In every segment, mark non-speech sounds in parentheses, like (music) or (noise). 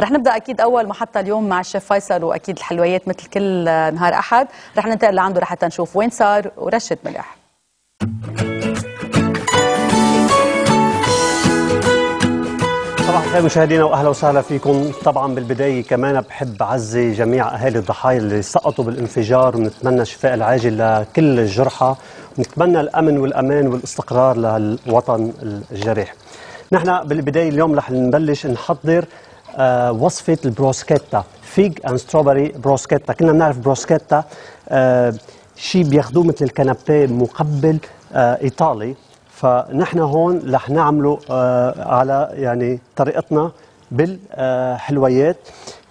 رح نبدأ أكيد أول محطة اليوم مع الشيف فيصل وأكيد الحلويات مثل كل نهار أحد. رح ننتقل لعنده لحتى نشوف وين صار ورشة ملح. طبعا خير مشاهدينا واهلا وسهلا فيكم. طبعا بالبداية كمان بحب أعزي جميع أهالي الضحايا اللي سقطوا بالانفجار ونتمنى الشفاء العاجل لكل الجرحى. ونتمنى الأمن والأمان والاستقرار للوطن الجريح. نحن بالبداية اليوم رح نبلش نحضر وصفة ال bruschetta. Fig and strawberry bruschetta. كلنا بنعرف بروسكيتا آه شيء بياخذوه مثل ال canapé مقبل آه إيطالي. فنحن هون رح نعمله آه على يعني طريقتنا بالحلويات.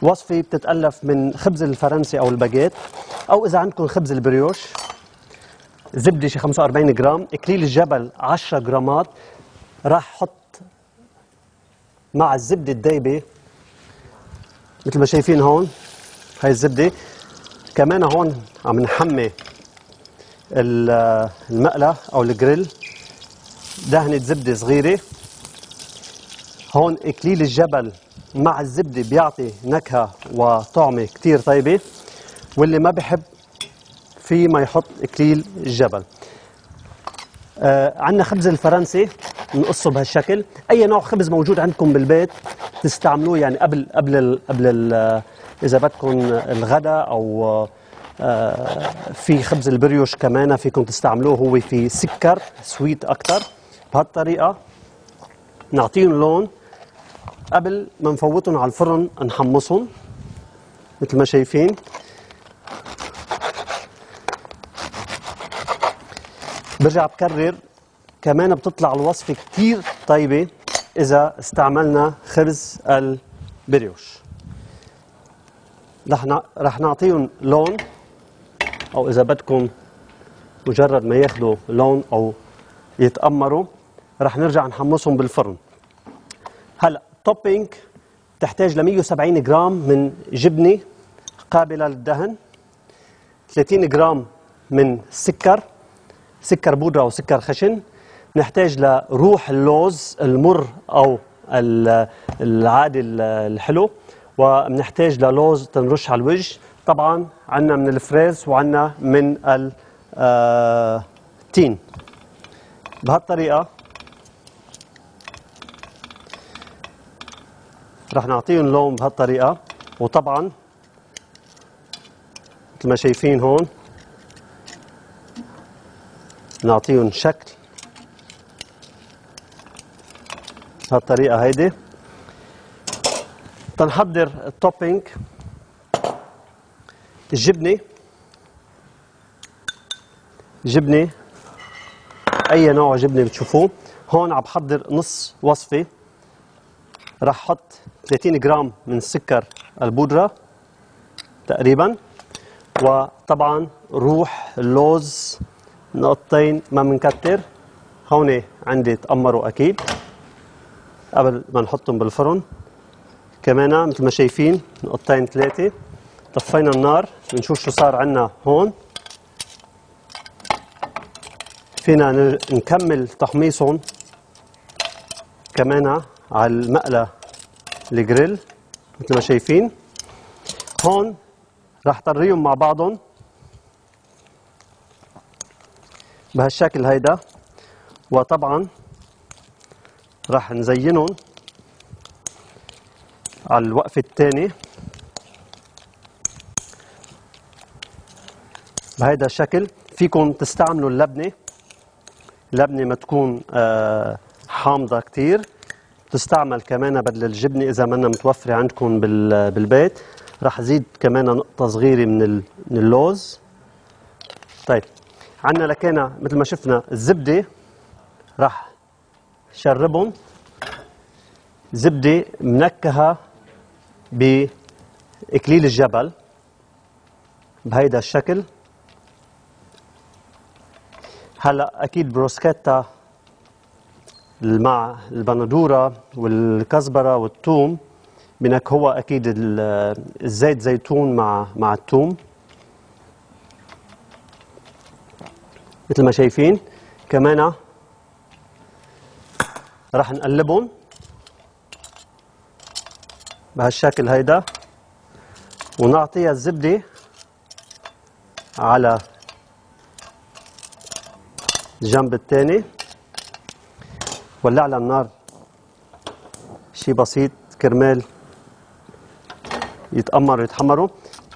وصفة بتتألف من خبز الفرنسي أو الباجيت أو إذا عندكم خبز ال brioche زبدة شي 45 جرام اكليل الجبل 10 جرامات. راح أحط مع الزبدة الدايبة مثل ما شايفين هون هاي الزبدة. كمان هون عم نحمي المقلة أو الجريل. دهنة زبدة صغيرة. هون اكليل الجبل مع الزبدة بيعطي نكهة وطعمة كتير طيبة. واللي ما بحب في ما يحط اكليل الجبل. آه عندنا خبز الفرنسي نقصه بهالشكل. أي نوع خبز موجود عندكم بالبيت؟ تستعملوه يعني قبل قبل ال قبل ال إذا بدكم الغداء أو آه في خبز ال brioche كمان فيكم تستعملوه هو في سكر sweet أكثر بهالطريقة نعطيهم لون قبل ما نفوتهم على الفرن نحمصهم مثل ما شايفين. برجع بكرر كمان بتطلع الوصفة كتير طيبة. إذا استعملنا خبز البريوش. رح نعطيهم لون أو إذا بدكم مجرد ما ياخذوا لون أو يتأمروا رح نرجع نحمصهم بالفرن. هلأ topping تحتاج ل 170 جرام من جبنة قابلة للدهن 30 جرام من سكر سكر بودرة أو سكر خشن نحتاج لروح اللوز المر أو العادي الحلو وبنحتاج للوز تنرش على الوجه. طبعا عندنا من الفريز وعندنا من التين بهالطريقة رح نعطيهم لون بهالطريقة. وطبعا مثل ما شايفين هون نعطيهم شكل بهالطريقة هيدي. تنحضر التوبينج الجبنة. جبنة. أي نوع جبنة بتشوفوه. هون عم بحضر نص وصفة. رح أحط 30 جرام من السكر البودرة تقريبا. وطبعا روح اللوز نقطتين ما بنكتر هون عندي تأمروا أكيد. قبل ما نحطهم بالفرن. كمان مثل ما شايفين نقطتين ثلاثة. طفينا النار بنشوف شو صار عنا هون. فينا نكمل تحميصهم كمان على المقلة الجريل مثل ما شايفين. هون راح طريهم مع بعضهم. بهالشكل هيدا. وطبعا راح نزينهم. على الوقفة الثانية بهيدا الشكل فيكم تستعملوا اللبنة. اللبنة ما تكون آه حامضة كتير. تستعمل كمان بدل الجبنة إذا منا متوفرة عندكم بالبيت. راح زيد كمان نقطة صغيرة من من اللوز. طيب عندنا لكينا مثل ما شفنا الزبدة. راح شربهم زبدة منكهة بإكليل الجبل. بهيدا الشكل. هلا أكيد بروسكيتا مع البندورة والكزبرة والثوم بنكهوها أكيد الزيت زيتون مع مع الثوم. مثل ما شايفين كمان راح نقلبهم. بهالشكل هيدا. ونعطيها الزبدة على الجنب الثاني ولع النار شيء بسيط كرمال يتأمروا ويتحمروا.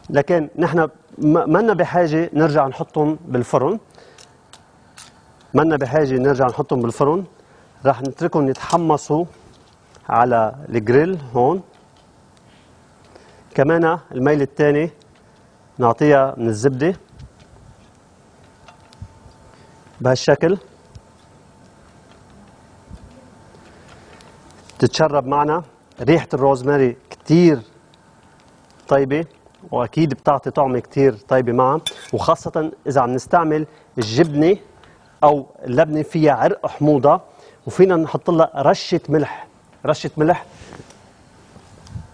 لكن نحن ما لنا بحاجة نرجع نحطهم بالفرن. ما لنا بحاجة نرجع نحطهم بالفرن. راح نتركهم يتحمصوا على الجريل هون. كمان الميل الثاني نعطيها من الزبدة. بهالشكل تتشرب معنا ريحة الروزماري كتير طيبة وأكيد بتعطي طعمة كتير طيبة معها وخاصة إذا عم نستعمل الجبنة أو اللبنة فيها عرق حموضة. وفينا نحط لها رشة ملح. رشة ملح.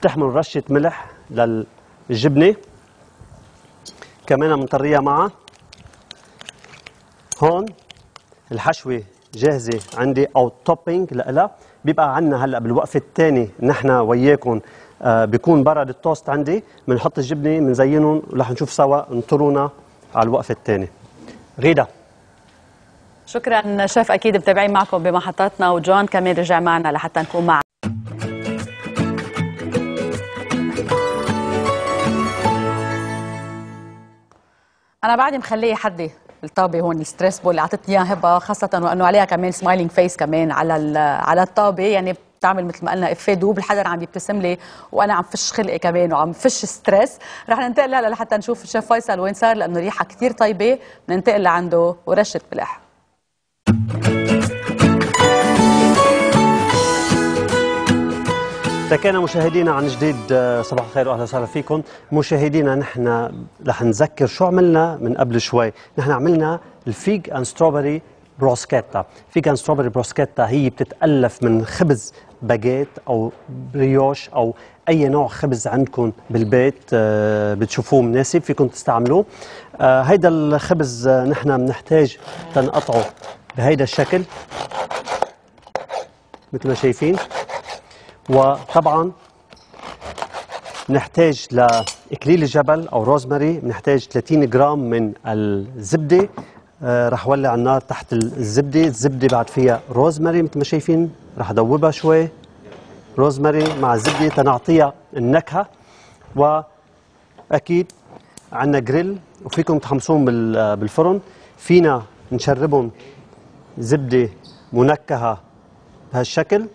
تحمل رشة ملح للجبنة. كمان بنطريها معها. هون الحشوة جاهزة عندي أو topping لها بيبقى عندنا هلأ بالوقفة الثانية نحن وياكم. آه بيكون برد التوست عندي. بنحط الجبنة بنزينهم ورح نشوف سوا انطرونا على الوقفة الثانية غيدا شكرا شيف أكيد متابعين معكم بمحطاتنا وجون كمان رجع معنا لحتى نكون مع أنا بعدي مخليه حدي الطابة هون ال stress ball اللي أعطتني اياه هبة خاصة وأنه عليها كمان smiling face كمان على على الطابة. يعني بتعمل مثل ما قلنا effet double لحدا عم يبتسم لي وأنا عم فش خلقي كمان وعم فش stress رح ننتقل هلا لحتى نشوف الشيف فيصل وين صار لأنه ريحة كثير طيبة. بننتقل لعنده ورشة ملح. تكينا مشاهدينا عن جديد آه، صباح الخير وأهلا وسهلا فيكم. مشاهدينا نحن رح نذكر شو عملنا من قبل شوي. نحن عملنا ال fig and strawberry bruschetta. Fig and strawberry bruschetta هي بتتألف من خبز باجيت أو brioche أو أي نوع خبز عندكم بالبيت آه، بتشوفوه مناسب فيكم تستعملوه. آه، هيدا الخبز نحن بنحتاج تنقطعه. بهيدا الشكل مثل ما شايفين. وطبعا نحتاج لإكليل الجبل أو روزماري نحتاج 30 جرام من الزبدة. آه رح ولع النار تحت الزبدة. الزبدة بعد فيها روزماري مثل ما شايفين. رح أدوبها شوي. روزماري مع الزبدة تنعطيها النكهة. وأكيد عندنا جريل وفيكم تحمصون بالفرن. فينا نشربهم زبدة منكهة بهالشكل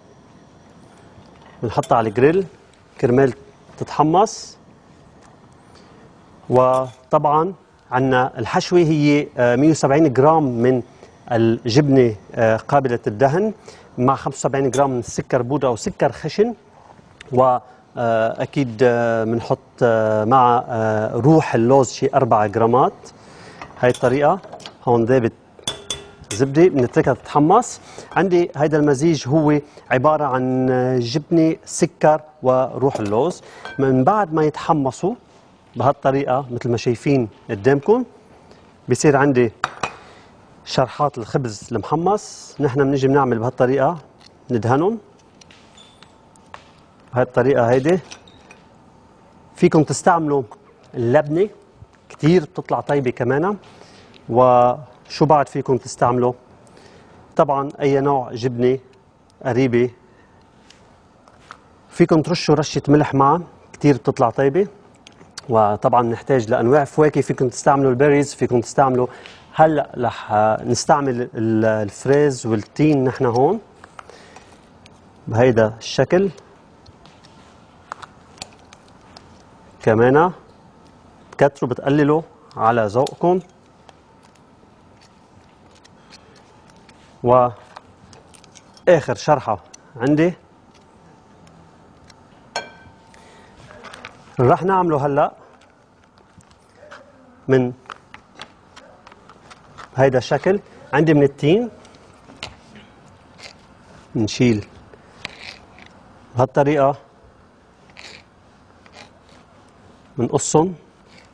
بنحطها على الجريل كرمال تتحمص. وطبعا عندنا الحشوة هي 170 آه، جرام من الجبنة آه، قابلة الدهن مع 75 جرام من السكر بودرة أو سكر خشن. واكيد آه، بنحط مع روح اللوز شي 4 جرامات. هاي الطريقة. هون ذابت زبدة بنتركها تتحمص. عندي هيدا المزيج هو عبارة عن جبنة سكر وروح اللوز. من بعد ما يتحمصوا بهالطريقة مثل ما شايفين قدامكم بصير عندي شرحات الخبز المحمص. نحن بنجي بنعمل بهالطريقة ندهنهم. بهي الطريقة هيدي فيكم تستعملوا اللبنة كثير بتطلع طيبة كمان و شو بعد فيكم تستعملوا؟ طبعا أي نوع جبنة قريبة. فيكم ترشوا رشة ملح معها كثير بتطلع طيبة. وطبعا نحتاج لأنواع فواكه. فيكم تستعملوا البيريز فيكم تستعملوا هلأ رح نستعمل الفريز والتين نحن هون. بهيدا الشكل. كمان بتكتروا بتقللوا على ذوقكم. واخر شرحة عندي. رح نعمله هلا من هيدا الشكل. عندي من التين. نشيل بهالطريقة. بنقصهم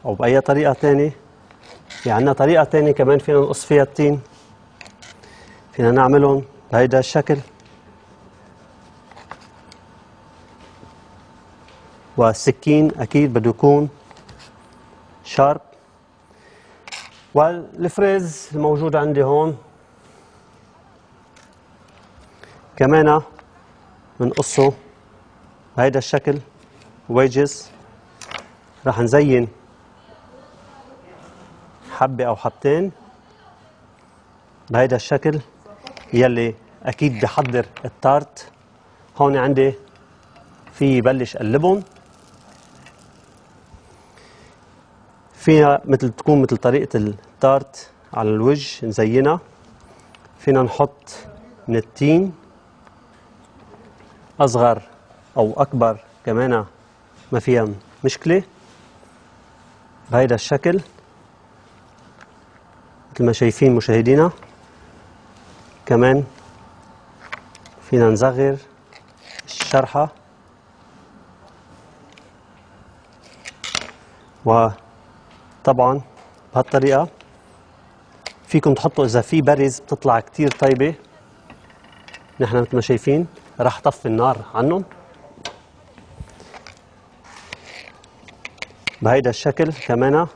أو بأي طريقة تانية. في عنا طريقة تانية كمان فينا نقص فيها التين. فينا نعملهم بهيدا الشكل. والسكين أكيد بده يكون sharp. والفريز الموجود عندي هون. كمان بنقصه بهيدا الشكل. ويجز راح نزين حبة أو حبتين بهيدا الشكل. يلي أكيد بحضر التارت. هون عندي في بلش قلبهم فينا مثل تكون مثل طريقة التارت على الوجه نزينها. فينا نحط من التين أصغر أو أكبر كمان ما فيها مشكلة. بهيدا الشكل مثل ما شايفين مشاهدينا. كمان فينا نصغر الشرحة. وطبعا بهالطريقة فيكم تحطوا إذا في برز بتطلع كتير طيبة. نحن مثل ما شايفين راح طفي النار عنهم. بهيدا الشكل كمان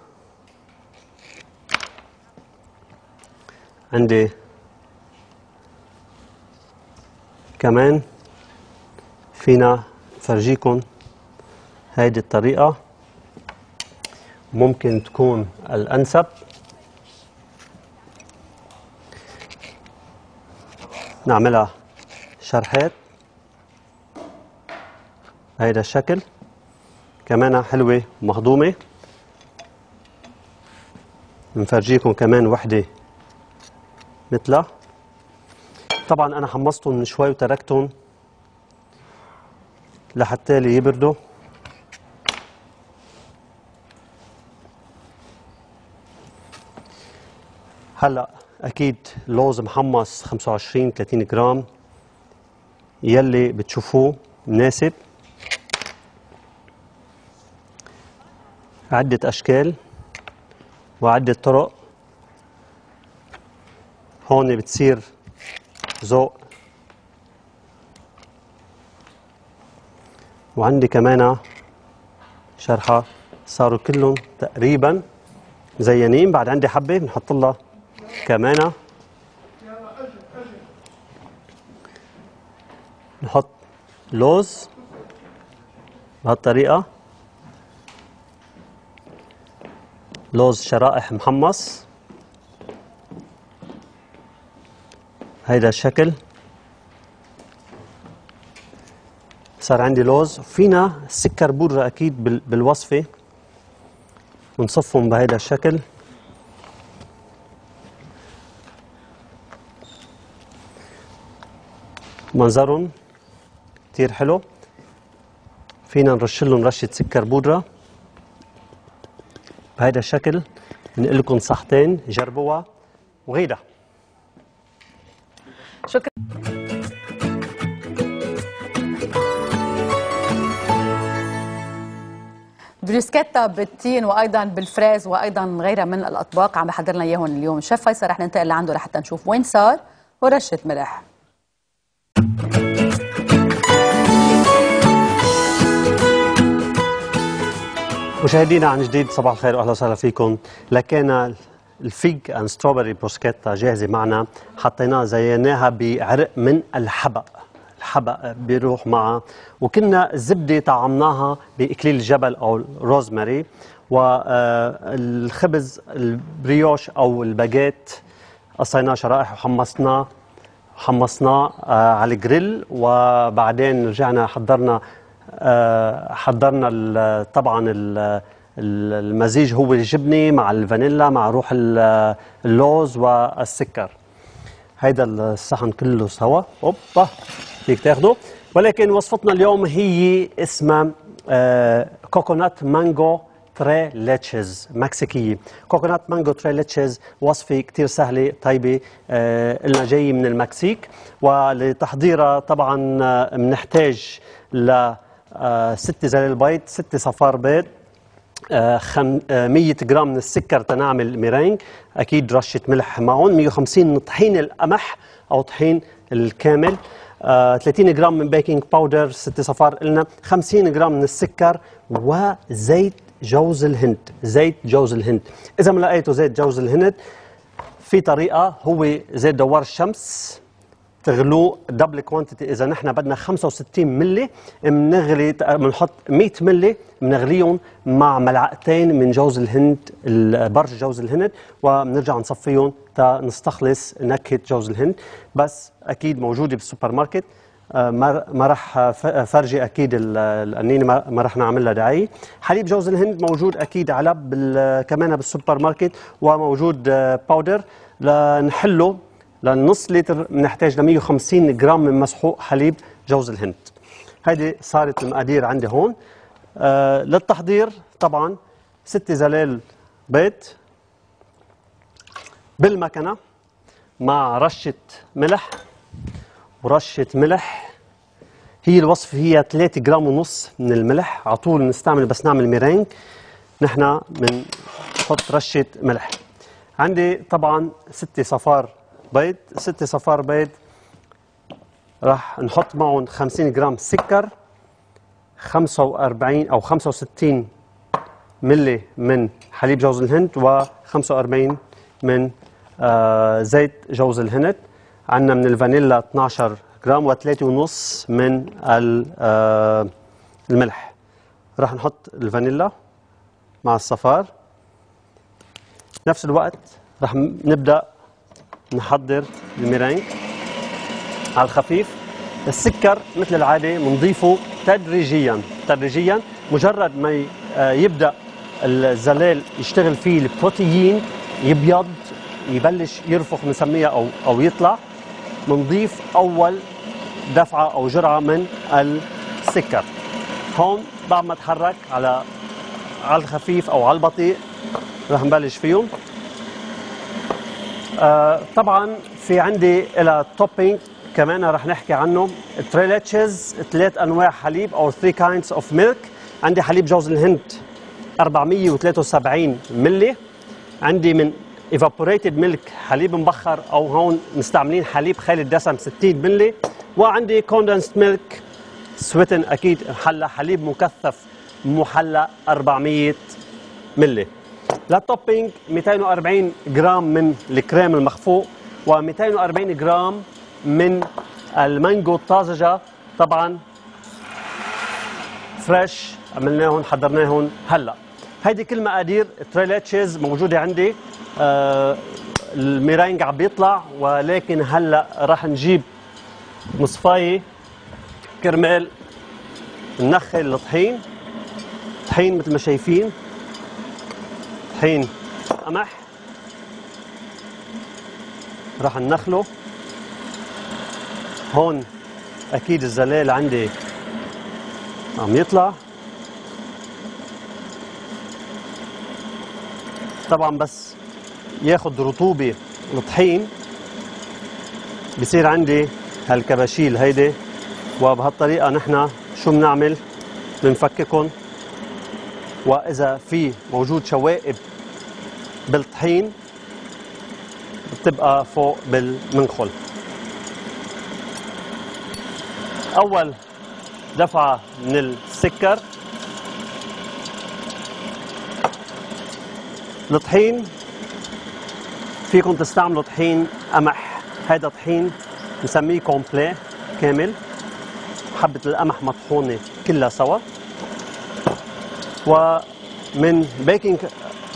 عندي كمان فينا فرجيكم هيدي الطريقة. ممكن تكون الأنسب. نعملها شرحات. بهيدا الشكل. كمان حلوة مهضومة. بنفرجيكم كمان وحدة مثلها. طبعا أنا حمصتهم من شوي وتركتهم لحتى لي يبردوا. هلأ أكيد لوز محمص 25 30 جرام يلي بتشوفوه مناسب. عدة أشكال وعدة طرق. هون بتصير ذوق. وعندي كمان شرحة صاروا كلهم تقريبا مزينين. بعد عندي حبة بنحط لها كمان. نحط لوز بهالطريقة. لوز شرائح محمص. هيدا الشكل. صار عندي لوز. فينا سكر بودرة أكيد بال- بالوصفة. ونصفهم بهيدا الشكل. منظرهم كتير حلو. فينا نرش لهم رشة سكر بودرة بهيدا الشكل نقول لكم صحتين جربوها. وغيرها بروسكيتا بالتين وأيضا بالفريز وأيضا غيرها من الأطباق عم بحضر لنا إياهم اليوم. الشيف فيصل رح ننتقل لعنده لحتى نشوف وين صار ورشة ملح. مشاهدينا عن جديد صباح الخير واهلا وسهلا فيكم. لكان ال fig and strawberry bruschetta جاهزة معنا. حطيناها زيناها بعرق من الحبق. الحبق بيروح معها. وكنا الزبده طعمناها بإكليل الجبل أو الروزماري. والخبز البريوش أو الباجيت قصيناه شرائح وحمصناه حمصناه آه، على الجريل. وبعدين رجعنا حضرنا آه، حضرنا طبعا ال- ال- المزيج هو الجبنة مع الفانيلا مع روح ال- اللوز والسكر. هيدا الصحن كله سوا. أوبا فيك تاخده ولكن وصفتنا اليوم هي اسمها آه، coconut mango tres leches مكسيكية. coconut mango tres leches وصفة كتير سهلة طيبة آه، لنا جاي من المكسيك. ولتحضيرها طبعا آه، بنحتاج ل آه، ست زلال بيض ست صفار بيض. آه،. آه، 100 جرام من السكر تنعمل ميرينج أكيد رشة ملح معهم 150 من طحين القمح أو طحين الكامل. آه 30 جرام من baking powder ست صفار قلنا. 50 جرام من السكر وزيت جوز الهند. زيت جوز الهند. إذا ما لقيتوا زيت جوز الهند في طريقة هو زيت دوار الشمس. تغلوه double quantity إذا نحن بدنا 65 ملي بنغلي بنحط 100 ملي بنغليهم مع ملعقتين من جوز الهند برش جوز الهند وبنرجع نصفيهم تا نستخلص نكهة جوز الهند. بس أكيد موجودة بالسوبر ماركت آه، ما راح فرجي أكيد ال- القنينة ما راح نعمل لها دعاية. حليب جوز الهند موجود أكيد علب كمان بالسوبر ماركت وموجود آه، powder لنحله لنص لتر بنحتاج ل 150 جرام من مسحوق حليب جوز الهند. هيدي صارت المقادير عندي هون. آه للتحضير طبعا ست زلال بيض بالمكنة مع رشة ملح ورشة ملح. هي الوصفة هي 3 جرام ونص من الملح. على طول نستعمل بس نعمل ميرينج. نحن بنحط رشة ملح. عندي طبعا ست صفار بيض ست صفار بيض. راح نحط معهم 50 جرام سكر 45 أو 65 ملي من حليب جوز الهند و45 من آه زيت جوز الهند. عندنا من الفانيلا 12 جرام و3 ونص من ال- آه الملح. راح نحط الفانيلا مع الصفار. نفس الوقت راح نبدأ نحضر الميرينج على الخفيف. السكر مثل العادة بنضيفه تدريجيا. تدريجيا مجرد ما آه، يبدأ الزلال يشتغل فيه البروتيين يبيض يبلش يرفخ بنسميها أو أو يطلع. بنضيف أول دفعة أو جرعة من السكر. هون بعد ما اتحرك على على الخفيف أو على البطيء رح نبلش فيهم. آه طبعا في عندي إلى توبينج كمان رح نحكي عنه. tres leches ثلاث أنواع حليب أو 3 kinds of milk عندي حليب جوز الهند 473 ملي عندي من evaporated milk حليب مبخر أو هون مستعملين حليب خالي الدسم 60 ملي وعندي condensed milk sweetened أكيد محلى حليب مكثف محلى 400 ملي لل topping 240 جرام من الكريم المخفوق و240 جرام من المانجو الطازجه طبعا fresh عملناهم حضرناهم هلأ. هيدي كل مقادير tres leches موجودة عندي. آه الميرينج عم بيطلع ولكن هلأ راح نجيب مصفايه كرمال ننخل الطحين طحين مثل ما شايفين. طحين قمح. راح ننخله. هون أكيد الزلال عندي عم يطلع. طبعا بس ياخد رطوبة الطحين. بصير عندي هالكباشيل هيدي. وبهالطريقة نحن شو بنعمل؟ بنفككهم. وإذا في موجود شوائب بالطحين بتبقى فوق بالمنخل. أول دفعة من السكر. الطحين فيكم تستعملوا طحين قمح. هذا طحين نسميه complet كامل. حبة القمح مطحونة كلها سوا. ومن baking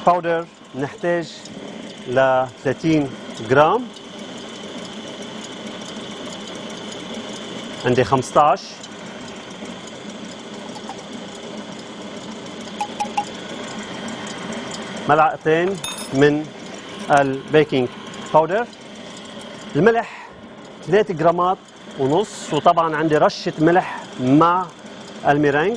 powder نحتاج ل 30 جرام. عندي 15 ملعقتين من ال baking powder الملح 3 جرامات ونص وطبعا عندي رشة ملح مع الميرينج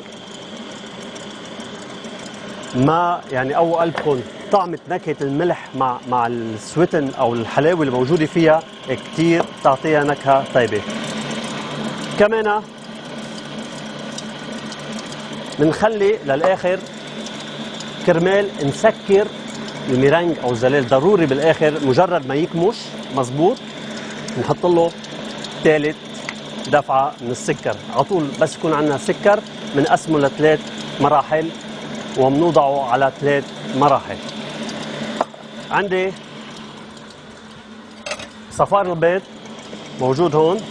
ما يعني أو قلبكم طعمة نكهة الملح مع مع ال sweetness أو الحلاوة اللي موجودة فيها كتير تعطيها نكهة طيبة. كمان بنخلي للآخر كرمال نسكر الميرانج أو الزلال ضروري بالآخر مجرد ما يكمش مزبوط نحط له ثالث دفعة من السكر. على طول بس يكون عندنا سكر بنقسمه لثلاث مراحل وبنوضعه على ثلاث مراحل. عندي صفار البيض موجود هون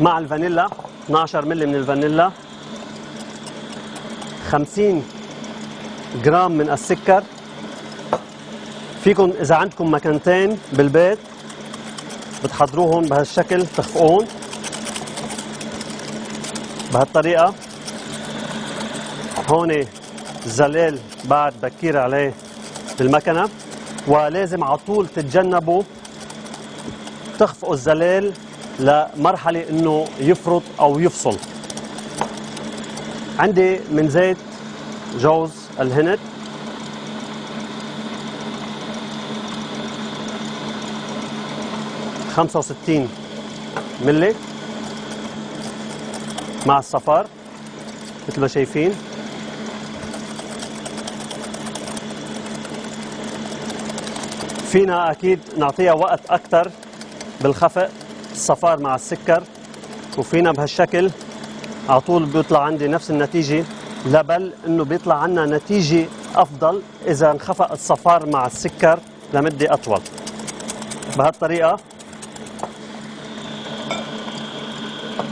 مع الفانيلا 12 ملي من الفانيلا 50 جرام من السكر. فيكم إذا عندكم مكانتين بالبيت بتحضروهم بهالشكل تخفقون. بهالطريقة هون الزلال بعد بكير عليه بالمكنة ولازم على طول تتجنبوا تخفقوا الزلال لمرحلة إنه يفرط أو يفصل. عندي من زيت جوز الهند. خمسة وستين ملي مع الصفار مثل ما شايفين. فينا أكيد نعطيها وقت أكثر بالخفق الصفار مع السكر وفينا بهالشكل على طول بيطلع عندي نفس النتيجة لا بل إنه بيطلع عنا نتيجة أفضل إذا انخفق الصفار مع السكر لمدة أطول. بهالطريقة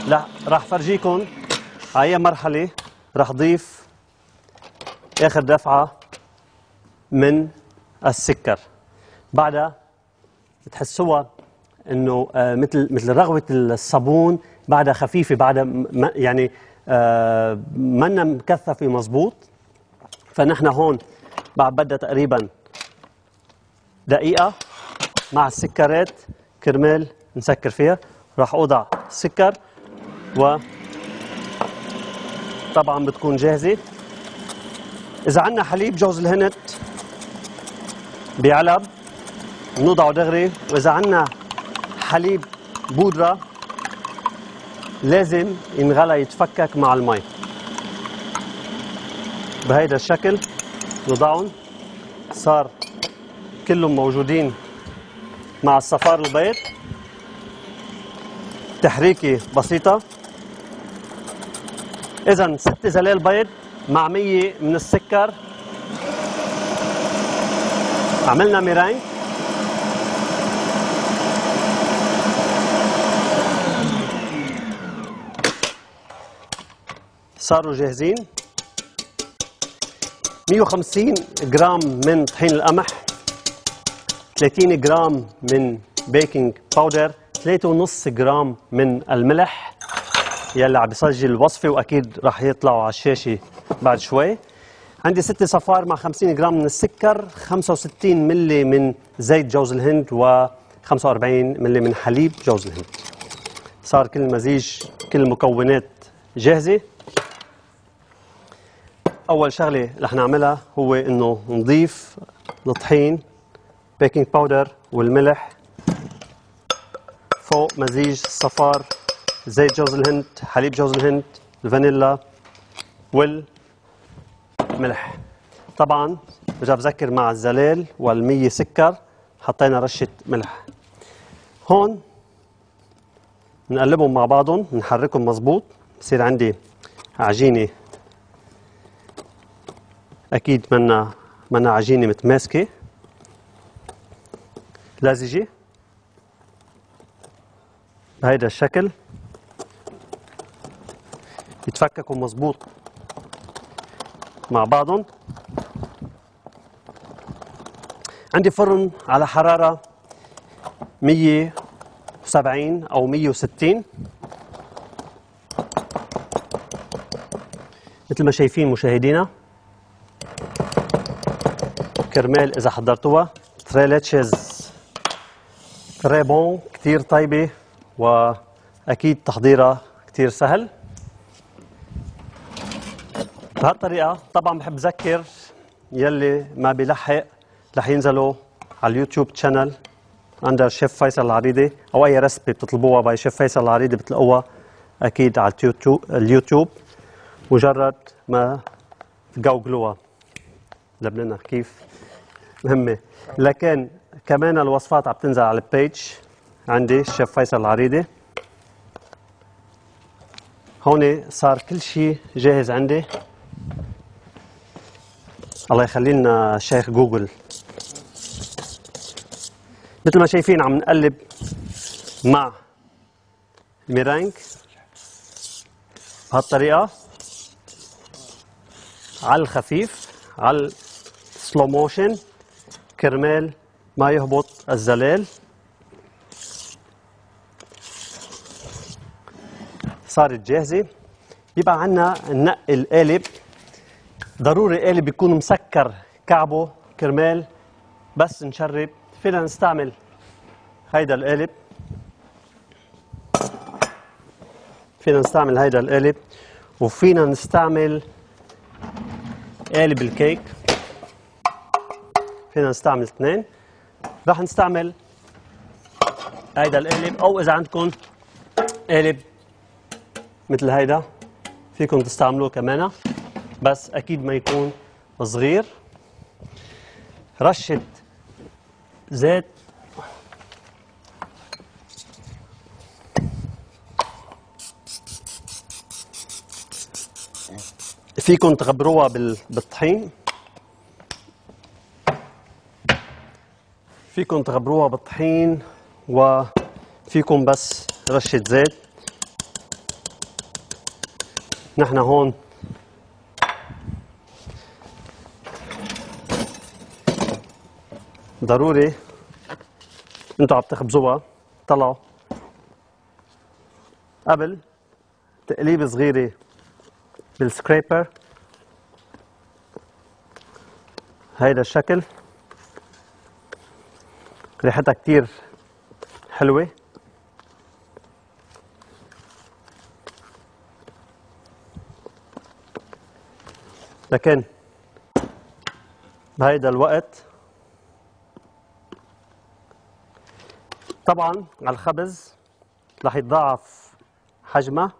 لا راح فرجيكم على أي مرحلة راح ضيف آخر دفعة من السكر. بعدها بتحسوها إنه آه، مثل مثل رغوة الصابون بعدها خفيفة بعدها يعني آه، منا مكثفه مزبوط فنحن هون بعد بدها تقريبا دقيقة مع السكرات كرمال نسكر فيها. راح أوضع السكر و طبعا بتكون جاهزة. إذا عندنا حليب جوز الهند بعلب بنوضعه دغري. وإذا عندنا حليب بودرة لازم ينغلى يتفكك مع المي بهيدا الشكل نوضعهم صار كلهم موجودين مع الصفار البيض. تحريكة بسيطة. اذا ست زلال بيض مع 100 من السكر. عملنا ميرانج. صاروا جاهزين؟ 150 جرام من طحين القمح 30 جرام من baking powder 3.5 جرام من الملح. يلي عم بسجل الوصفه وأكيد رح يطلعوا على الشاشة بعد شوي. عندي ستة صفار مع 50 جرام من السكر 65 ملي من زيت جوز الهند و 45 ملي من حليب جوز الهند. صار كل المزيج كل المكونات جاهزة. أول شغلة رح نعملها هو إنه نضيف الطحين baking powder والملح فوق مزيج الصفار زيت جوز الهند حليب جوز الهند الفانيلا والملح طبعا برجع بذكر مع الزلال والمية سكر حطينا رشة ملح. هون نقلبهم مع بعضهم نحركهم مزبوط بصير عندي عجينة أكيد منا منا عجينة متماسكة. لزجة بهيدا الشكل. يتفككوا مزبوط مع بعضهم. عندي فرن على حرارة 170 أو 160 مثل ما شايفين مشاهدينا. كرمال إذا حضرتوها. tres leches très bon كتير طيبة. وأكيد تحضيرها كتير سهل. بهالطريقة طبعا بحب ذكر يلي ما بيلحق رح ينزلوا على ال YouTube channel عند الشيف فيصل العريضي أو أي recipe بتطلبوها by شيف فيصل العريضي بتلاقوها أكيد على اليوتيوب اليوتيوب. مجرد ما تجوجلوها. لبنانها كيف مهمة. لكن كمان الوصفات عم تنزل على ال page عندي الشيف فيصل العريضي. هون صار كل شيء جاهز عندي. الله يخلي لنا شيخ جوجل. مثل ما شايفين عم نقلب مع الميرانج بهالطريقة على الخفيف على ال slow motion كرمال ما يهبط الزلال. صارت جاهزة. يبقى عنا ننقي القالب. ضروري القالب يكون مسكر كعبه كرمال. بس نشرب. فينا نستعمل هيدا القالب. فينا نستعمل هيدا القالب. وفينا نستعمل قالب الكيك. فينا نستعمل اثنين. رح نستعمل هيدا القالب أو إذا عندكم قالب مثل هيدا فيكم تستعملوه كمان. بس أكيد ما يكون صغير. رشة زيت. فيكم تغبروها بال- بالطحين. فيكم تغبروها بالطحين وفيكم بس رشة زيت. نحن هون. ضروري. أنتوا عم تخبزوها طلعوا. قبل تقليبة صغيرة بالسكريبر. هيدا الشكل. ريحتها كتير حلوة. لكن بهيدا الوقت طبعا على الخبز رح يتضاعف حجمه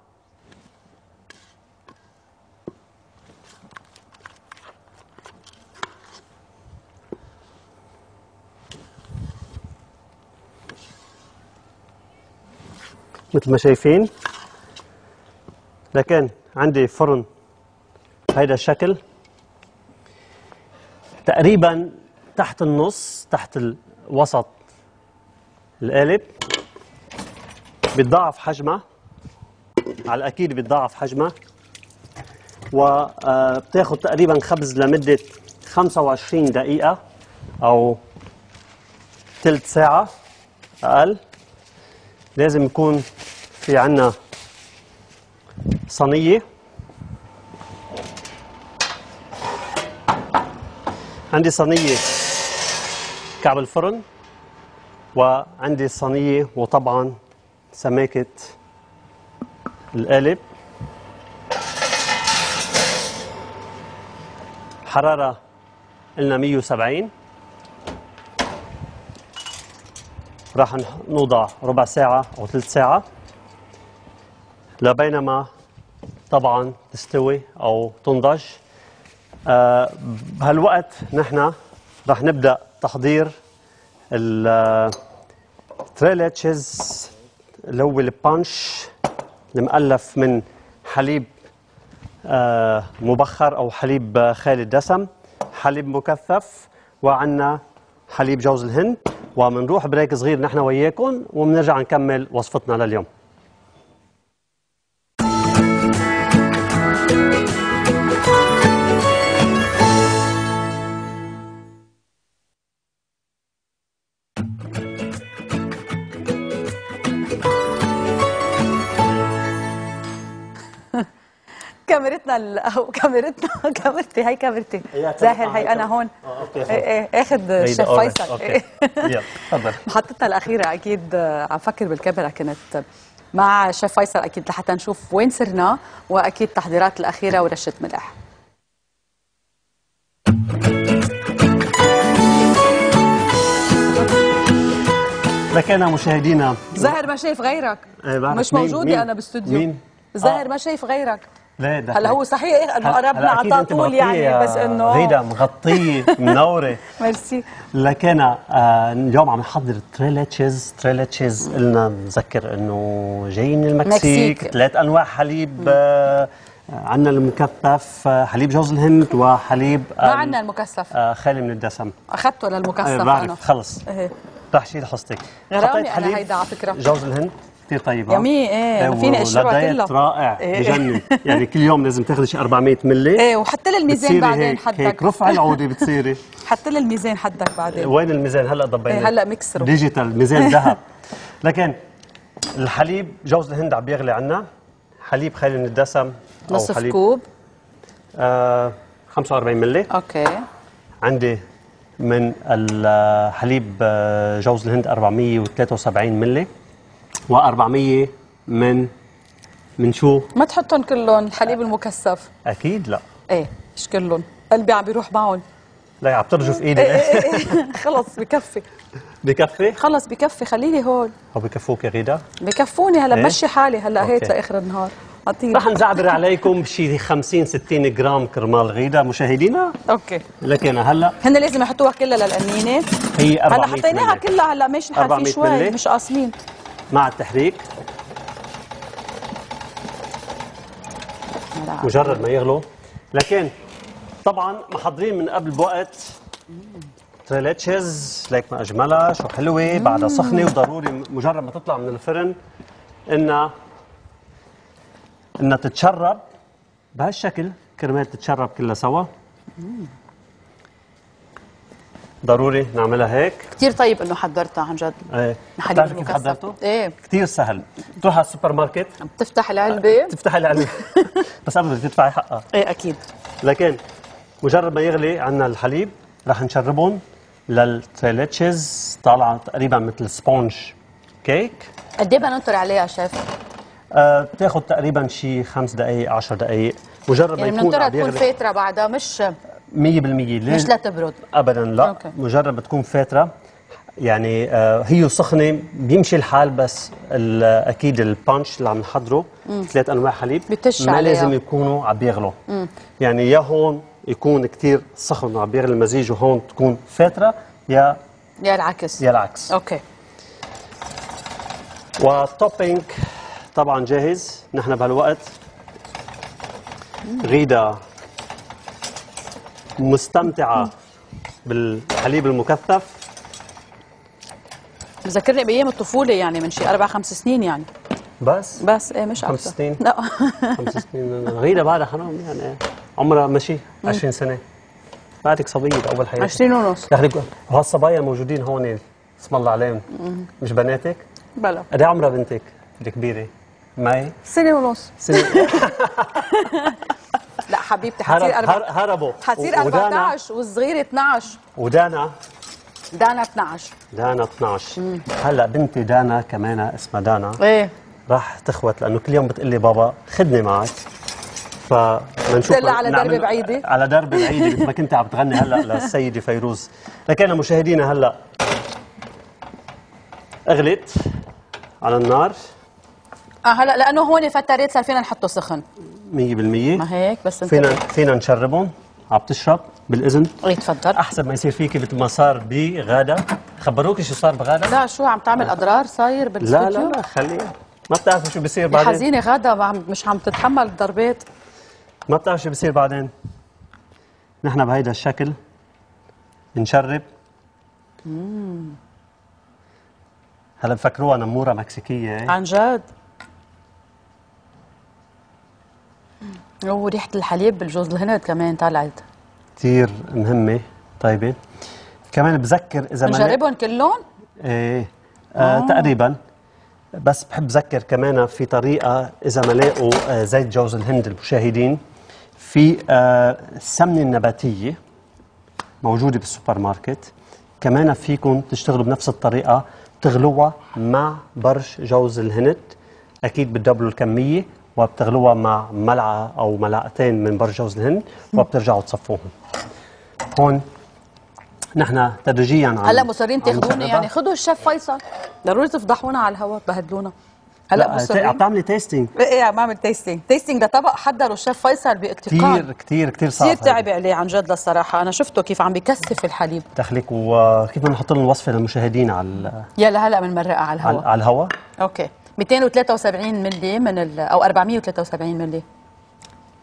مثل ما شايفين. لكن عندي فرن هيدا الشكل. تقريبا تحت النص تحت الوسط القالب. بيتضاعف حجمها. على الأكيد بيتضاعف حجمها. وبتاخذ تقريبا خبز لمدة 25 دقيقة أو ثلث ساعة أقل. لازم يكون في عنا صينية. عندي صينية كعب الفرن وعندي صينية وطبعا سماكة القالب. حرارة قلنا 170 راح نوضع ربع ساعة أو ثلث ساعة. لبينما طبعا تستوي أو تنضج. آه، بهالوقت نحن راح نبدأ تحضير ال tres leches اللي هو ال punch المؤلف من حليب آه، مبخر أو حليب آه، خالي الدسم. حليب مكثف وعنا حليب جوز الهند. ومنروح بريك صغير نحن وياكم وبنرجع نكمل وصفتنا لليوم. كاميرتنا ال... كاميرتنا (laughs) كاميرتي هي كاميرتي زاهر هي أنا هون. آه، okay، إيه إيه اخذ هيدا الشيف. فيصل. okay. إيه. (laughs) يلا تفضل. (laughs) محطتنا الأخيرة أكيد آه، عم فكر بالكاميرا كانت مع شيف فيصل أكيد لحتى نشوف وين صرنا وأكيد التحضيرات الأخيرة ورشة ملح. لكن مشاهدينا. زاهر ما شايف غيرك؟ إيه،. مش موجودة؟ أنا باستوديو مين؟ زاهر آه. ما شايف غيرك؟ ليه ده هلا هو صحيح؟ إنه قربنا على طول يعني بس انه غيدا مغطية (laughs) منورة. ميرسي. لكن آه اليوم عم نحضر tres leches tres leches قلنا نذكر إنه جاي من المكسيك مكسيك. ثلاث أنواع حليب آه عندنا المكثف آه، حليب جوز الهند وحليب ما عندنا المكثف. آه خالي من الدسم. اخذته للمكثف أنا بعرف. خلص. رح شيل حصتك. غرامي حليب هيدا على فكرة. جوز الهند. كثير طيب ها؟ yummy، و- فيني ولل diet كلها. رائع. إيه. بجنن. (laughs) يعني كل يوم لازم تاخذي شي 400 ملي إيه وحط لي الميزان بعدين هيك هيك. حدك رفع العودة بتصيري. (laughs) حط لي الميزان حدك بعدين. وين الميزان؟ هلا ضبينا إيه، هلأ مكسره. digital ميزان (laughs) ذهب. لكن الحليب جوز الهند عم بيغلي عنا. حليب خالي من الدسم نصف حليب. كوب. آه 45 ملي okay. عندي من الحليب آه، جوز الهند 473 ملي و400 من من شو؟ ما تحطهم كلهم الحليب المكثف أكيد لا إيه مش كلهم قلبي عم بيروح معهم لا عم ترجف إيدي إيه إيه إيه. (laughs) خلص بكفي بكفي؟ خلص بكفي خليني هون أو بكفوك يا غيدا؟ بكفوني هلا إيه؟ بمشي حالي هلا هيك. لآخر النهار عطيني رح نزعبر عليكم بشي 50 60 جرام كرمال غيدا مشاهدينا okay لكن هلا هن لازم يحطوها كلها للقنينه هي 400 هلا حطيناها. كلها هلا ماشي الحال 400 في شوي ملي. مش قاسمين مع التحريك. مجرد ما يغلو. لكن طبعا محضرين من قبل بوقت tres leches ليك ما أجملها شو حلوة بعدها سخنة وضروري مجرد ما تطلع من الفرن انها إنها تتشرب بهالشكل. كرمال تتشرب كلها سوا. ضروري نعملها هيك؟ كثير طيب إنه حضرتها عن جد. إيه. حليب بتعرفي كيف. حضرته؟ إيه. كثير سهل. تروح على السوبر ماركت؟ عم تفتح العلبة. تفتحي العلبة. (laughs) بس قبل بدك تدفعي حقها. إيه أكيد. لكن مجرد ما يغلي عندنا الحليب رح نشربهم لل Tres Leches طالعة تقريبا مثل sponge كيك. قد إيه بدنا ننطر عليها شيف؟ آه بتاخذ تقريبا شي خمس دقائق 10 دقائق مجرد يعني ما يكون بننطرها عم تكون فاتره بعدها مش 100% ليه؟ مش لتبرد ابدا لا. okay. مجرد ما تكون فاترة. يعني آه هي سخنة بيمشي الحال بس أكيد ال punch اللي عم نحضره ثلاث أنواع حليب ما عليها. لازم يكونوا عم بيغلوا. يعني يا هون يكون كتير سخن وعم بيغلي المزيج وهون تكون فاترة يا يا العكس. يا العكس. okay. وال topping طبعا جاهز. نحن بهالوقت. غيدا. مستمتعة بالحليب المكثف. بذكرني بأيام الطفولة يعني من شي أربع خمس سنين يعني. بس؟ بس إيه مش خمس سنين؟ لا. خمس سنين. غيدا بعدها حرام يعني. عمرها ماشي 20 سنة. بعدك صبية باول حياتك. 20 ونص. يا وهالصبايا موجودين هون اسم الله عليهم مش بناتك؟ بلا. قد إيه عمرها بنتك الكبيرة؟ معي؟ سنة ونص. سنة. (laughs) حبيبتي هرب حتصير أربع... هر- هربوا. حتصير ودانا. 14 والصغيره 12 ودانا. دانا 12 دانا 12 هلا بنتي دانا كمان اسمها دانا. إيه. راح تخوت لأنه كل يوم بتقول لي بابا خدني معك. بتقلها على درب بعيدة؟ على درب بعيدة مثل ما كنت عم تغني هلا للسيدة فيروز. لكن مشاهدينا هلا. أغلت على النار. 100% آه هلا لأنه هون فترات صار فينا نحطه سخن. ما هيك بس انت فينا فينا نشربهم. عم تشرب بالإذن. إيه تفضل. أحسن ما يصير فيكي مثل ما صار بغادا. خبروكي شو صار بغادا؟ لا شو عم تعمل أضرار صاير لا بالاستوديو لا لا خليها. ما بتعرفي شو بيصير يا بعدين. حزينة عم- مش عم تتحمل الضربات ما بتعرف شو بصير بعدين. نحن بهيدا الشكل بنشرب هلا بفكروها نمورة مكسيكية عن جد؟ وريحة الحليب بالجوز الهند كمان طلعت. كثير مهمة. طيبة. كمان بذكر إذا ما بنجربهم كلهم؟ إيه. آه تقريبا. بس بحب ذكر كمان في طريقة إذا ما لاقوا آه زيت جوز الهند المشاهدين. في آه السمنه النباتية موجودة بالسوبر ماركت. كمان فيكم تشتغلوا بنفس الطريقة تغلوها مع برش جوز الهند. أكيد بتدبلوا الكمية. وبتغلوها مع ملعقة أو ملعقتين من برش جوز الهند وبترجعوا تصفوهم. هون نحن تدريجيا عم هلا مصرين نجربها. يعني خذوا الشيف فيصل. ضروري تفضحونا على الهواء تبهدلونا هلا لا، مصرين؟ عم تعملي testing إيه إيه عم بعمل testing testing ده طبق حضره الشيف فيصل باعتقاد كثير كثير كثير صعب كثير تعب عليه عن جد للصراحة. أنا شفته كيف عم بكثف الحليب. تخليك وكيف بدنا نحط لهم الوصفه للمشاهدين على يلا هلا بنمرقها على على, الهواء. على الهواء. أوكي. 273 ملي من ال أو 473 ملي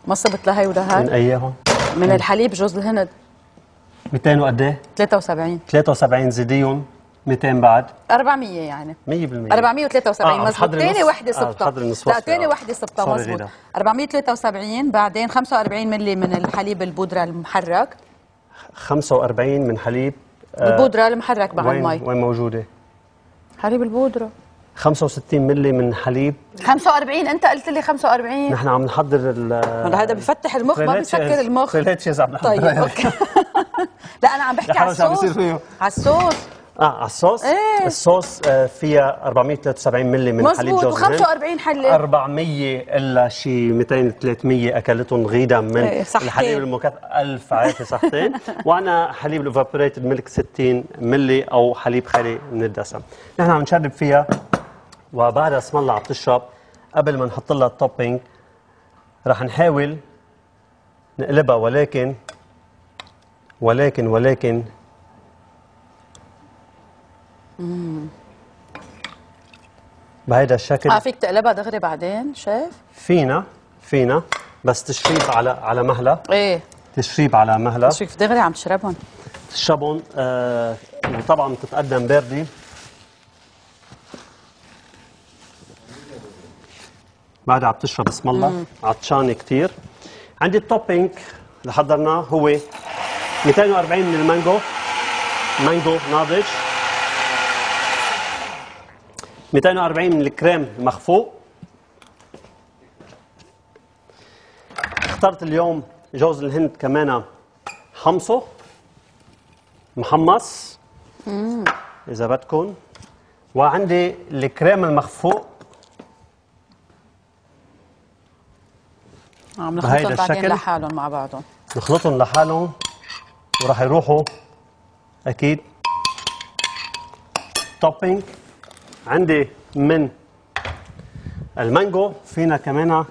ما صبت لهي من ولهي أياهم؟ من الحليب جوز الهند. 200 وقد إيه؟ 73 73 زيديهم 200 بعد. 400 يعني. 100% 473 آه، تحضري ثاني وحدة آه، صبتها لا ثاني. وحدة صبتها غيدا. 473 بعدين 45 ملي من الحليب البودرة المحرك. 45 من حليب آه، البودرة المحرك مع وين المي وين موجودة؟ حليب البودرة. 65 ملي من حليب. 45 أنت قلت لي 45 نحن عم نحضر ال هلا هذا بففتح المخ ما بيسكر المخ. خليتشيز عم نحضر طيب (laughs) أوكي. لا أنا عم بحكي على الصوص؟ على الصوص. آه على الصوص؟ إيه. الصوص آه، فيها 473 ملي من حليب جوز الهند. و45 حله 400 إلا شي 200 300 أكلتهم غيدا من إيه، صحتين. الحليب المكثف 1000 عافية صحتين. (laughs) وعنا حليب الايفابوريتد ميلك 60 ملي أو حليب خالي من الدسم. نحن عم نشرب فيها وبعدها اسم الله عم تشرب قبل ما نحط لها التوبينج رح نحاول نقلبها ولكن ولكن ولكن. بهيدا الشكل. آه فيك تقلبها دغري بعدين شايف؟ فينا فينا. بس تشريب على على مهله إيه. تشريب على شو كيف دغري عم تشربهم. تشربهم آه وطبعا تتقدم باردة بعدها عم تشرب اسم الله. عطشانة كثير عندي ال topping اللي حضرناه هو 240 من المانجو. مانجو ناضج. 240 من الكريم المخفوق اخترت اليوم جوز الهند كمان حمصه. محمص. إذا بدكم. وعندي الكريم المخفوق. عم نخلطهم بعدين؟ لحالهم مع بعضهم. نخلطهم لحالهم وراح يروحوا أكيد. توبينج عندي من المانجو. فينا كمان.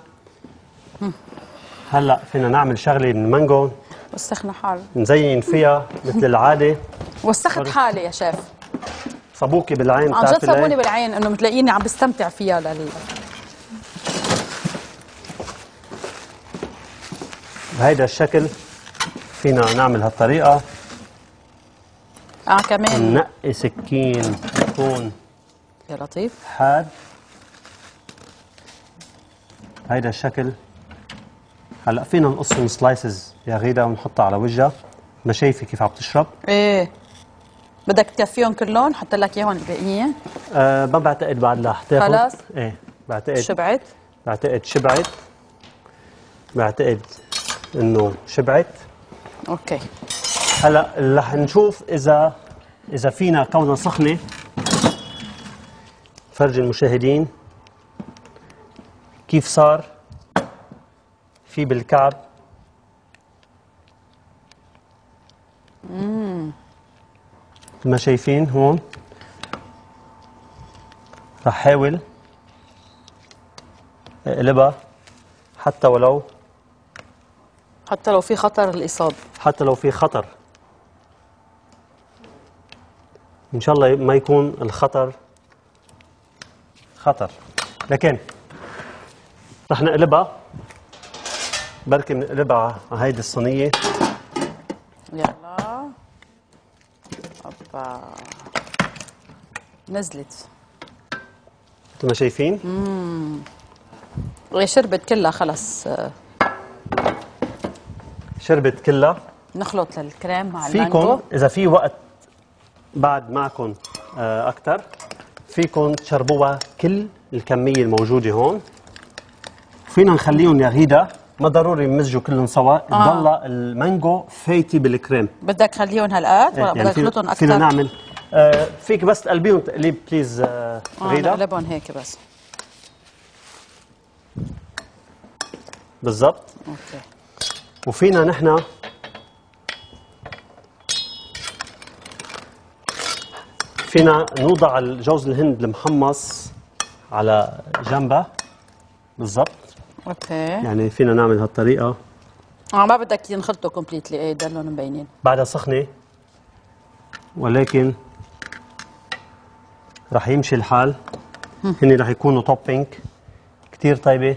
هلأ فينا نعمل شغلة من المانجو. وسخنا حالي نزين فيها مثل العادة. وسخت حالي يا شيف. صابوكي بالعين عن جد صابوني؟ بالعين إنه بتلاقيني عم بستمتع فيها لل بهيدا الشكل فينا نعمل هالطريقة. آه كمان. نقي سكين يكون يا لطيف. حاد. هيدا الشكل. هلأ فينا نقصهم slices يا غيدا ونحطها على وجهها. ما شايفه كيف عم تشرب؟ إيه. بدك تكفيهم كلهم؟ حط لك إياهم الباقيين. أه ما بعتقد بعد رح تاخذ. خلاص؟ إيه بعتقد. شبعت. بعتقد شبعت. بعتقد إنه شبعت. okay. هلأ رح نشوف اذا إذا فينا كونها سخنة. فرجي المشاهدين كيف صار؟ في بالكعب. ما شايفين هون؟ رح حاول. إقلبها. حتى ولو. حتى لو في خطر الاصابه حتى لو في خطر. إن شاء الله ما يكون الخطر. خطر. لكن رح نقلبها. بركي بنقلبها على هيدي الصينية. يلا. أوبا. نزلت. مثل ما شايفين؟ هي شربت كلها خلص. شربت كلها. نخلط للكريم مع المانجو. فيكم إذا في وقت بعد معكم أكثر فيكم تشربوها كل الكمية الموجودة هون. فينا نخليهم يا غيدا ما ضروري نمزجوا كلهم سوا. آه. تضل المانجو فايتي بالكريم. بدك خليهم هالقد؟ ولا بدك فينا, تخلطهم فينا أكثر نعمل آه فيك بس تقلبيهم تقليب please آه آه غيدا. نقلبهم هيك بس. بالضبط. okay. وفينا نحن فينا نوضع الجوز الهند المحمص على جنبها بالضبط. okay. يعني فينا نعمل هالطريقة. آه ما بدك ينخلطوا completely إيه ضلهم مبينين. بعدها سخنه ولكن رح يمشي الحال. هن رح يكونوا topping كتير طيبة.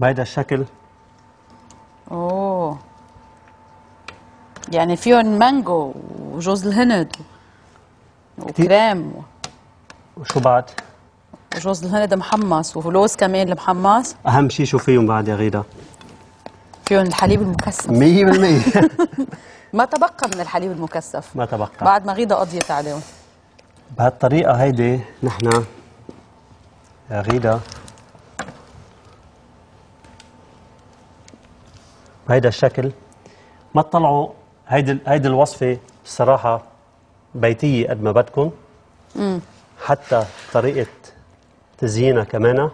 بهيدا الشكل. أوه. يعني فيهم مانجو وجوز الهند وكريم وشو بعد؟ وجوز الهند محمص ولوز كمان المحمص. أهم شيء شو فيهم بعد يا غيدا؟ فيهم الحليب المكثف. 100% (laughs) ما تبقى من الحليب المكثف. ما تبقى. بعد ما غيدا قضيت عليهم. بهالطريقة هيدي نحن يا غيدا بهيدا الشكل. ما تطلعوا هيدي هيدي الوصفة بصراحة بيتية قد ما بدكم. حتى طريقة تزيينها كمان.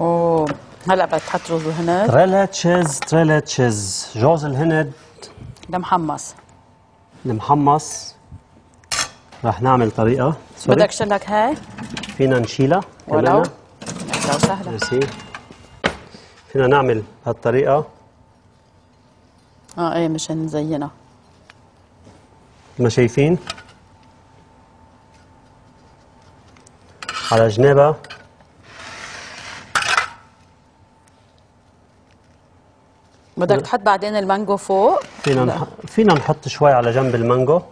أوه هلا بدك تحط جوز الهند Tres Leches Tres Leches جوز الهند. المحمص المحمص رح نعمل sorry. بدك شلك هاي؟ فينا نشيلها ولو. كمان أهلا وسهلا ميرسي. فينا نعمل هالطريقة. آه إيه مشان نزينها. ما شايفين؟ على جنابها. بدك تحط بعدين المانجو فوق؟ فينا لا. نح... فينا نحط شوي على جنب المانجو.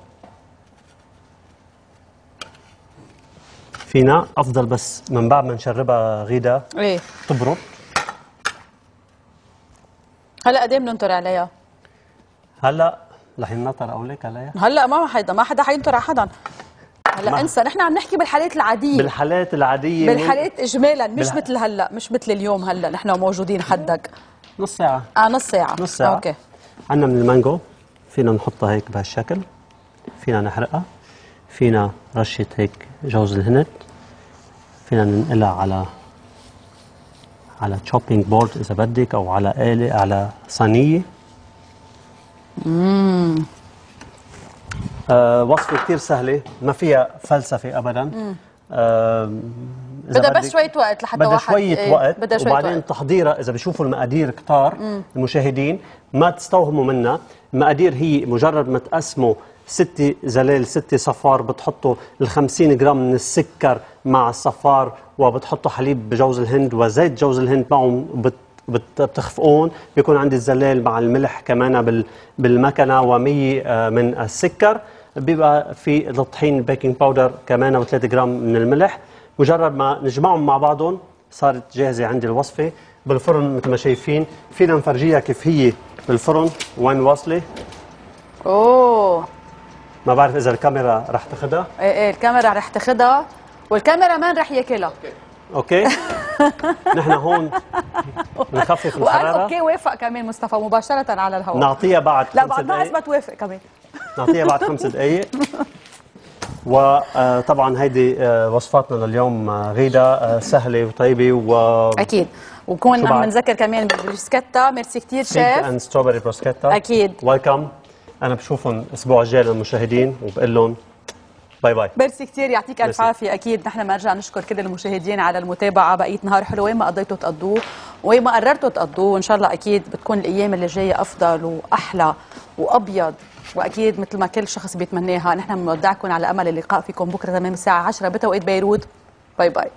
فينا أفضل بس من بعد ما نشربها غيدا إيه. تبرد. هلا قد إيه بننطر عليها؟ هلا رح ينطر أقول لك عليها. هلا ما حدا ما حدا حينطر على حدا هلا انسى نحن عم نحكي بالحالات العادية. بالحالات العادية. بالحالات اجمالا مش بالح- مثل هلا مش مثل اليوم هلا نحن موجودين حدك. نص ساعة. آه نص ساعة. نص ساعة. okay. عندنا من المانجو فينا نحطها هيك بهالشكل فينا نحرقها. فينا رشة هيك جوز الهند. فينا ننقلها على على chopping board إذا بدك أو على آلة على صينية. آه وصفة كتير سهلة ما فيها فلسفة أبدا. آه إذا بدها بس شوية وقت لحتى بدها شوية إيه، وقت بدها شوية وبعدين وقت. تحضيرها إذا بيشوفوا المقادير كتار المشاهدين ما تستوهموا منها. المقادير هي مجرد ما تقسموا ستة زلال ستة صفار بتحطوا ال 50 جرام من السكر مع الصفار وبتحطوا حليب بجوز الهند وزيت جوز الهند معهم بت- بتخفقون. بيكون عندي الزلال مع الملح كمان بال بالمكنة و100 من السكر. بيبقى في الطحين ال baking powder كمان و3 جرام من الملح. مجرد ما نجمعهم مع بعضهم صارت جاهزة عندي الوصفة. بالفرن مثل ما شايفين فينا نفرجيها كيف هي بالفرن وين واصلة؟ أوه. ما بعرف إذا الكاميرا رح تاخذها إيه إيه الكاميرا رح تاخدها. وال cameraman رح ياكلها. okay. (laughs) نحن هون نخفف وقال الحرارة. okay وافق كمان مصطفى مباشرة على الهواء. نعطيها بعد لا بعد ناقص ما توافق كمان نعطيها بعد خمس (laughs) دقائق وطبعا هيدي آه، وصفاتنا لليوم آه، غيدا آه، سهلة وطيبة و أكيد. وكون عم؟ نذكر كمان بال bruschetta. merci كثير شيف. and strawberry bruschetta أكيد. وإلكم أنا بشوفهم الأسبوع الجاي للمشاهدين وبقول لهم bye bye merci كثير يعطيك ألف. عافية. أكيد نحن بنرجع نشكر كل المشاهدين على المتابعة. بقية نهار حلو. وين ما قضيتوا تقضوه وين ما قررتوا تقضوه وان شاء الله أكيد بتكون الأيام اللي جاية أفضل وأحلى وأبيض. وأكيد مثل ما كل شخص بيتمناها. نحن بنودعكم على أمل اللقاء فيكم بكرة تمام الساعة 10 بتوقيت بيروت. bye bye